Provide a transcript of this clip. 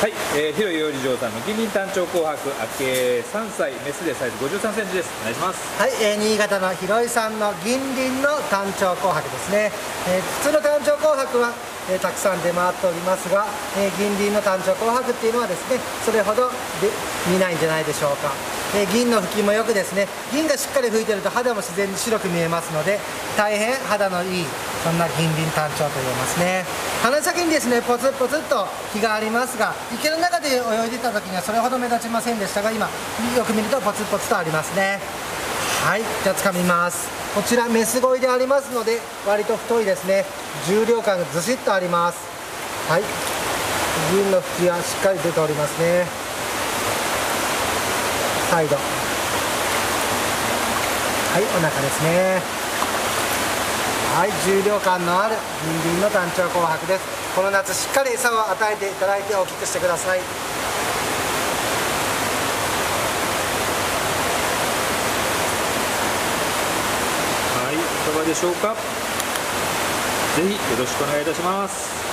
はい、えー、広い養理場さんの銀鱗単調紅白明け3歳メスでサイズ53センチです。お願いします。はい、えー、新潟の広井さんの銀鱗の単調紅白ですね、えー、普通の単調紅白は、えー、たくさん出回っておりますが、えー、銀鱗の単調紅白っていうのはですねそれほどで見ないんじゃないでしょうか、えー、銀の吹きもよくですね銀がしっかり吹いてると肌も自然に白く見えますので大変肌のいいそんな銀鱗単調と言えますね。鼻先にですねポツポツと日がありますが池の中で泳いでいた時にはそれほど目立ちませんでしたが今よく見るとポツポツとありますね。はいじゃあ掴みます。こちらメス鯉でありますので割と太いですね。重量感がずしっとあります。はい。銀の吹きはしっかり出ておりますね。サイド。はいお腹ですね。はい重量感のある銀鱗の単調紅白です。この夏しっかり餌を与えていただいて大きくしてください。はいいかがでしょうか？ぜひよろしくお願いいたします。